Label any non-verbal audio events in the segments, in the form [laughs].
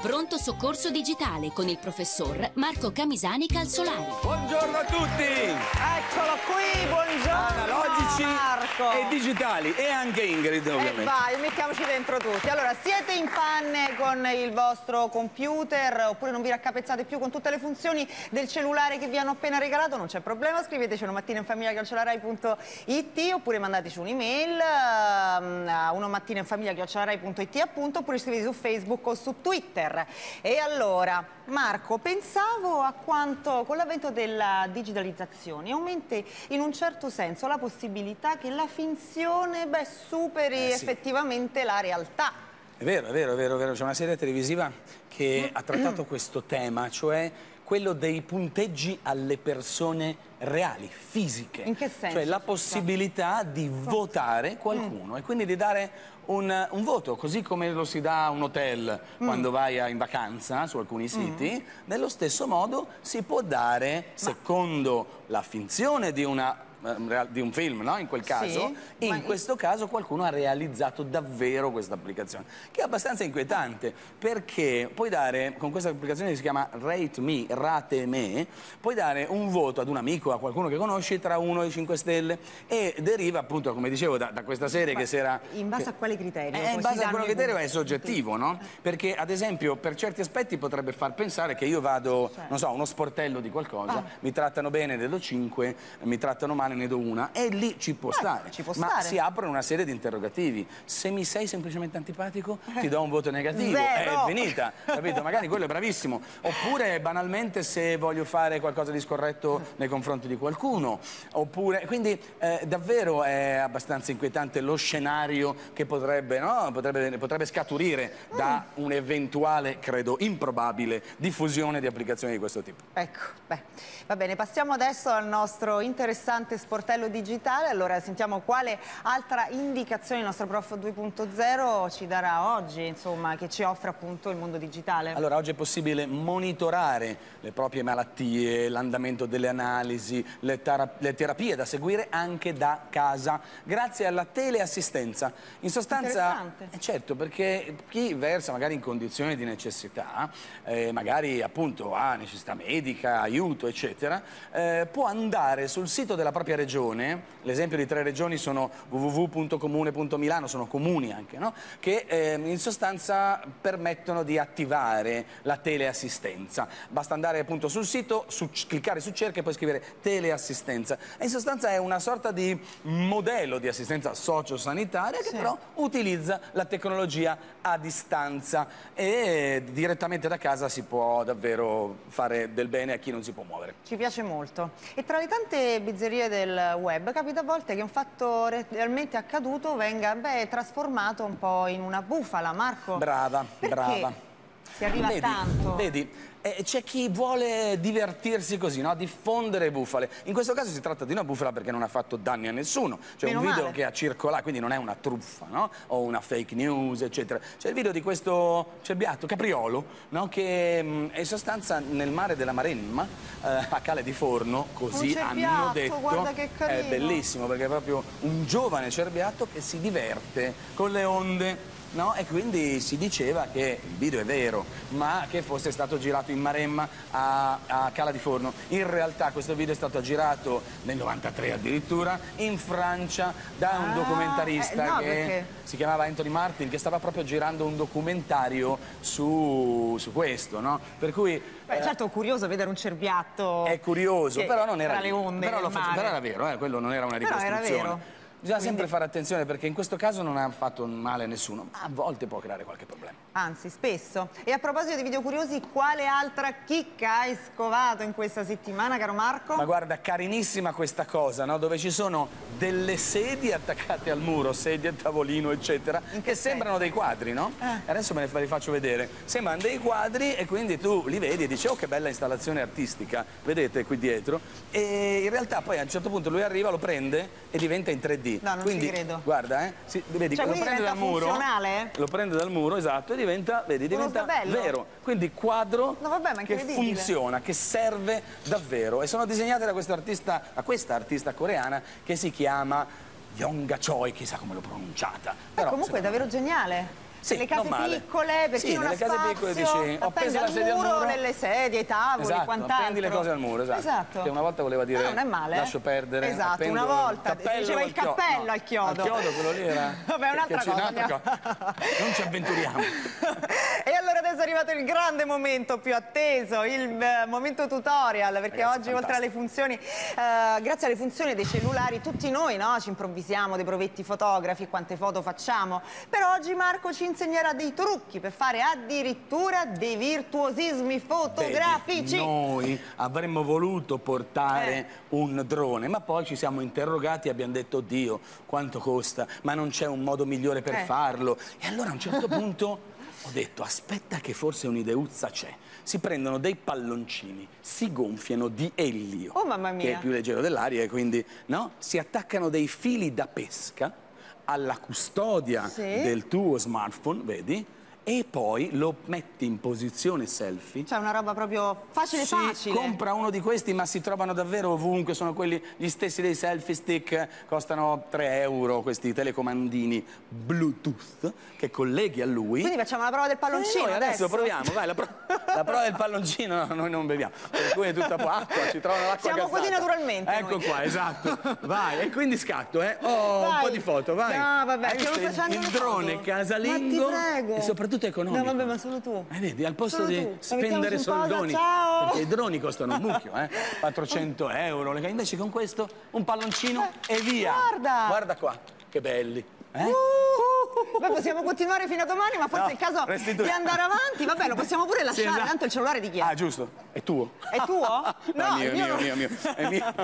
Pronto soccorso digitale con il professor Marco Camisani Calzolari. Buongiorno a tutti! Eccolo qui, buongiorno Analogici Marco. e digitali e anche Ingrid E ovviamente. vai, mettiamoci dentro tutti. Allora, siete in panne con il vostro computer oppure non vi raccapezzate più con tutte le funzioni del cellulare che vi hanno appena regalato? Non c'è problema, scriveteci una mattina in famiglia calciolarai.it oppure mandateci un'email ehm, a uno mattina in famiglia calciolarai.it appunto oppure scrivete su Facebook o su Twitter. E allora, Marco, pensavo a quanto con l'avvento della digitalizzazione aumenti in un certo senso la possibilità che la finzione beh, superi Eh, sì. effettivamente la realtà. È vero, è vero, è vero, è vero. C'è una serie televisiva che ha trattato questo tema, cioè quello dei punteggi alle persone reali, fisiche. In che senso, Cioè la possibilità di votare qualcuno e quindi di dare un, un voto, così come lo si dà a un hotel quando vai a- in vacanza su alcuni siti, nello stesso modo si può dare, secondo la finzione di una di un film, no? In quel Sì, caso, in ma- questo caso qualcuno ha realizzato davvero questa applicazione, che è abbastanza inquietante, perché puoi dare, con questa applicazione che si chiama Rate Me, Rate Me, puoi dare un voto ad un amico, a qualcuno che conosci, tra 1 e 5 stelle, e deriva appunto, come dicevo, da, da questa serie che si era... In base che- a quale criterio? eh, in base a quello criterio è soggettivo, no? Perché ad esempio per certi aspetti potrebbe far pensare che io vado, Certo. non so, uno sportello di qualcosa, Ah. mi trattano bene, ne do 5, mi trattano male, ne do una, e lì ci può stare. Eh, ci può Ma stare. si aprono una serie di interrogativi. Se mi sei semplicemente antipatico, ti do un voto negativo. Zero. È finita, capito? Magari quello è bravissimo. Oppure banalmente se voglio fare qualcosa di scorretto nei confronti di qualcuno. Oppure, quindi eh, davvero è abbastanza inquietante lo scenario che potrebbe, no? potrebbe, potrebbe scaturire da un'eventuale, credo improbabile, diffusione di applicazioni di questo tipo. Ecco, beh, va bene, passiamo adesso al nostro interessante sportello digitale. Allora sentiamo quale altra indicazione il nostro prof 2.0 ci darà oggi, insomma, che ci offre appunto il mondo digitale. Allora, oggi è possibile monitorare le proprie malattie, l'andamento delle analisi, le, le terapie da seguire anche da casa, grazie alla teleassistenza. In sostanza, eh, certo, perché chi versa magari in condizioni di necessità, eh, magari appunto ha necessità medica, aiuto, eccetera, eh, può andare sul sito della propria regione, l'esempio di tre regioni sono www.comune.milano, sono comuni anche, no? che ehm, in sostanza permettono di attivare la teleassistenza. Basta andare appunto sul sito, su- cliccare su cerca e poi scrivere teleassistenza. E in sostanza è una sorta di modello di assistenza sociosanitaria che Sì. però utilizza la tecnologia a distanza e direttamente da casa si può davvero fare del bene a chi non si può muovere. Ci piace molto. E tra le tante bizzerie del web capita a volte che un fatto re- realmente accaduto venga beh, trasformato un po' in una bufala, Marco. Brava, Perché brava. Si arriva vedi, tanto. Vedi, eh, c'è chi vuole divertirsi così, no? diffondere bufale. In questo caso si tratta di una bufala perché non ha fatto danni a nessuno. C'è Meno un video male. che ha circolato, quindi non è una truffa no? o una fake news, eccetera. C'è il video di questo cerbiatto, Capriolo, no? che mh, è in sostanza nel mare della Maremma, eh, a Cale di Forno, così hanno detto. guarda che carino. È bellissimo perché è proprio un giovane cerbiatto che si diverte con le onde. No? E quindi si diceva che il video è vero, ma che fosse stato girato in Maremma a, a Cala di Forno. In realtà questo video è stato girato nel 93 addirittura in Francia da un Ah, documentarista eh, no, che perché- si chiamava Anthony Martin che stava proprio girando un documentario su, su questo. No? Per cui Beh, eh, certo, curioso vedere un cerbiatto. è curioso, però non era tra le onde. Però, mare. però era vero, eh, quello non era una ricostruzione. Bisogna Quindi- sempre fare attenzione perché in questo caso non ha fatto male a nessuno, ma a volte può creare qualche problema. Anzi, spesso. E a proposito di video curiosi, quale altra chicca hai scovato in questa settimana, caro Marco? Ma guarda, carinissima questa cosa, no? Dove ci sono delle sedie attaccate al muro, sedie, tavolino, eccetera, In che che sembrano dei quadri, no? Eh. Adesso me li faccio vedere. Sembrano dei quadri e quindi tu li vedi e dici, oh che bella installazione artistica, vedete qui dietro. E in realtà poi a un certo punto lui arriva, lo prende e diventa in 3D. No, non ci quindi, credo. Guarda, eh, si- vedi, Cioè, lo prende dal muro. funzionale? Lo prende dal muro, esatto, e diventa, vedi, diventa vero. Quindi quadro No, vabbè, ma che funziona, che serve davvero. E sono disegnate da questo artista, da questa artista coreana che si chiama Yonga Choi, chissà come l'ho pronunciata. Però, comunque è davvero geniale. Sì, le case piccole, per Sì, non ha nelle case spazio, piccole dici, ho appeso la al sedia al muro, muro. nelle sedie, tavoli, Esatto, quant'altro. appendi le cose al muro, esatto. Esatto. Che una volta voleva dire, No, non è male. eh. lascio perdere. Esatto, una volta cappello diceva il cappello No, al chiodo. Al chiodo quello lì era... [laughs] Vabbè, cosa, un'altra cosa. Non ci avventuriamo. [laughs] E allora adesso è arrivato il grande momento più atteso, il eh, momento tutorial, perché Ragazzi, oggi oltre alle funzioni, eh, grazie alle funzioni dei cellulari, tutti noi no, ci improvvisiamo dei brevetti fotografi, quante foto facciamo, però oggi Marco ci insegnerà dei trucchi per fare addirittura dei virtuosismi fotografici. Vedi, noi avremmo voluto portare Eh. un drone, ma poi ci siamo interrogati e abbiamo detto, Dio, quanto costa? Ma non c'è un modo migliore per Eh. farlo. E allora a un certo [laughs] punto ho detto, aspetta che forse un'ideuzza c'è. Si prendono dei palloncini, si gonfiano di elio, Oh, mamma mia. che è più leggero dell'aria e quindi no? si attaccano dei fili da pesca alla custodia Sì. del tuo smartphone, vedi? E poi lo metti in posizione selfie Cioè una roba proprio facile sì, facile. compra uno di questi, ma si trovano davvero ovunque. Sono quelli gli stessi dei selfie stick, costano 3 euro questi telecomandini Bluetooth che colleghi a lui. Quindi facciamo la prova del Eh, palloncino noi adesso, adesso. proviamo, vai, la, pro- la prova del palloncino no, noi non beviamo, per cui è tutta acqua, ci trovano l'acqua Siamo così gassata. naturalmente Ecco noi. qua, esatto. Vai, e quindi scatto, eh. Oh, un Vai. po' di foto, vai. No, vabbè, Hai stiamo facendo il, drone foto. casalingo Ma ti prego. e soprattutto economico. No, vabbè, ma solo tu. Eh, vedi, al posto Solo di tu. spendere pausa, soldoni, ciao. perché i droni costano un mucchio, eh? [laughs] 400 euro, invece con questo un palloncino e via. guarda. Guarda qua, che belli. Eh? Uh, Beh, possiamo continuare fino a domani, ma forse No, è il caso restitui. di andare avanti. Vabbè, lo possiamo pure [laughs] Sì, lasciare, esatto. tanto il cellulare di chi è? Ah, giusto, è tuo. È tuo? [laughs] No, il mio, mio, no. mio, mio, è mio.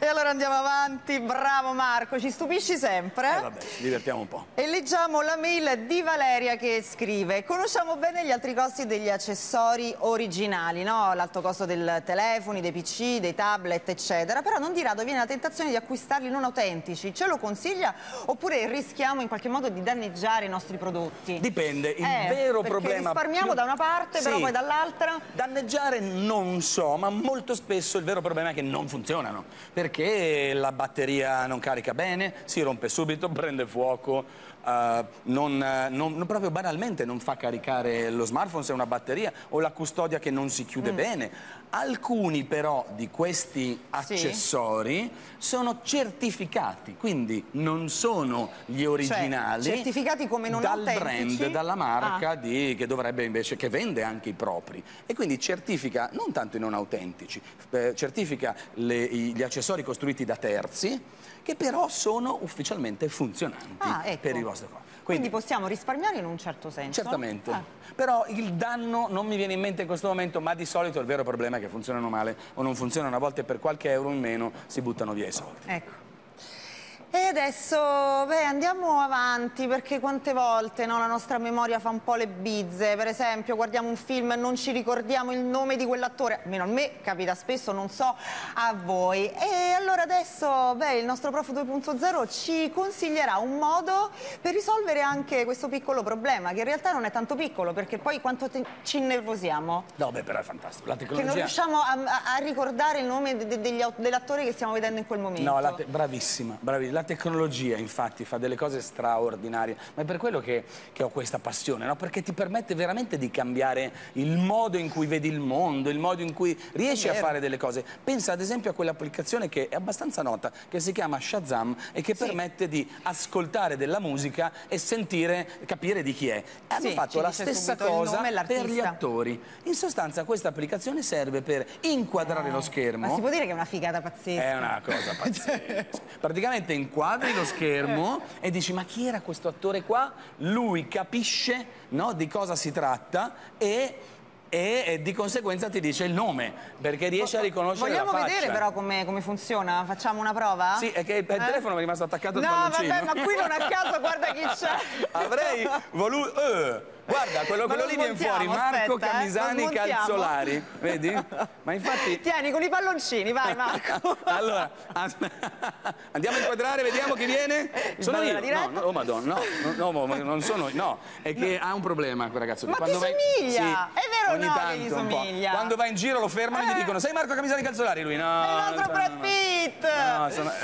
[laughs] E allora andiamo avanti, bravo Marco, ci stupisci sempre. Eh, vabbè, ci divertiamo un po'. E leggiamo la mail di Valeria che scrive Conosciamo bene gli altri costi degli accessori originali, no? l'alto costo dei telefoni, dei PC, dei tablet, eccetera, però non di rado viene la tentazione di acquistarli non autentici. Ce lo consiglia oppure rischiamo in qualche modo di danneggiare i nostri prodotti? Dipende, il Eh, vero problema... risparmiamo più- da una parte, però Sì. poi dall'altra... Danneggiare non so, ma molto spesso il vero problema è che non funzionano, perché la batteria non carica bene, si rompe subito, [laughs] prende fuoco, eh, non, eh, non- non- proprio banalmente non fa caricare lo smartphone se è una batteria o la custodia che non si Mm. chiude bene. Alcuni però di questi accessori sono certificati, quindi non sono gli originali. Cioè, certificati come non dal autentici? brand, dalla marca Ah. di- che dovrebbe invece, che vende anche i propri e quindi certifica non tanto i non autentici, eh, certifica le- i- gli accessori costruiti da terzi che però sono ufficialmente funzionanti Ah, ecco. per il vostro corpo. Quindi Quindi, possiamo risparmiare in un certo senso? certamente, Ah. però il danno non mi viene in mente in questo momento, ma di solito il vero problema è che funzionano male o non funzionano, a volte per qualche euro in meno si buttano via i soldi. Ecco. E adesso beh, andiamo avanti perché quante volte no, la nostra memoria fa un po' le bizze. Per esempio, guardiamo un film e non ci ricordiamo il nome di quell'attore. Almeno a me capita spesso, non so a voi. E allora adesso beh, il nostro prof 2.0 ci consiglierà un modo per risolvere anche questo piccolo problema, che in realtà non è tanto piccolo, perché poi quanto ci innervosiamo. No, beh, però è fantastico. La Che non tecnologia... riusciamo a, a- a ricordare il nome de- de- dell'attore che stiamo vedendo in quel momento. No, bravissima, bravissima. La tecnologia infatti fa delle cose straordinarie, ma è per quello che, che ho questa passione, no? perché ti permette veramente di cambiare il modo in cui vedi il mondo, il modo in cui riesci a fare delle cose. Pensa ad esempio a quell'applicazione che è abbastanza nota, che si chiama Shazam e che Sì. permette di ascoltare della musica e sentire, capire di chi è. Hanno Sì, fatto la stessa cosa nome per gli attori. In sostanza questa applicazione serve per inquadrare lo schermo. Ma si può dire che è una figata pazzesca. È una cosa [laughs] pazzesca. Praticamente inquadri lo schermo e dici ma chi era questo attore qua? Lui capisce no, di cosa si tratta e, e- di conseguenza ti dice il nome perché riesce a riconoscere Vogliamo vedere però come, come funziona? Facciamo una prova? Sì, è che il telefono mi è rimasto attaccato al No, palloncino. vabbè, ma qui non a caso guarda chi c'è. [laughs] Avrei voluto... eh, guarda, quello, quello lo lì viene fuori, Marco aspetta, eh, Camisani smontiamo. Calzolari, [laughs] vedi? Ma infatti... Tieni con i palloncini, vai [laughs] Marco. Allora, andiamo a inquadrare, vediamo chi viene. Il Sono io. No, no, oh madonna, no, no, no, non sono no, è che ha un problema quel ragazzo. Ma ti somiglia? È vero ogni tanto un po'. Quando va in giro lo fermano e gli Eh. dicono "Sei Marco Camisani Calzolari?" Lui no. È il nostro no, Brad. Pitt. No, sono... [laughs]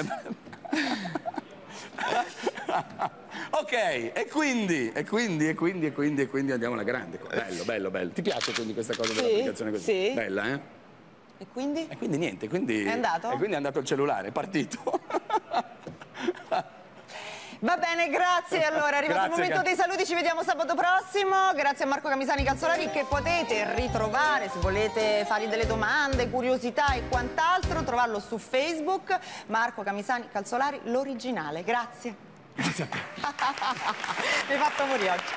Ok, e quindi, e quindi, e quindi, e quindi, e quindi andiamo alla grande. Bello, bello, bello. Ti piace quindi questa cosa Sì, dell'applicazione così? sì. Bella, eh? E quindi? E quindi niente, quindi... È andato? E quindi è andato il cellulare, è partito. [laughs] Va bene, grazie. [laughs] Allora, è arrivato il Grazie, momento Ca- dei saluti, ci vediamo sabato prossimo. Grazie a Marco Camisani Calzolari che potete ritrovare se volete fargli delle domande, curiosità e quant'altro, trovarlo su Facebook. Marco Camisani Calzolari, l'originale. Grazie. Grazie a te. [laughs] Mi hai fatto morire oggi.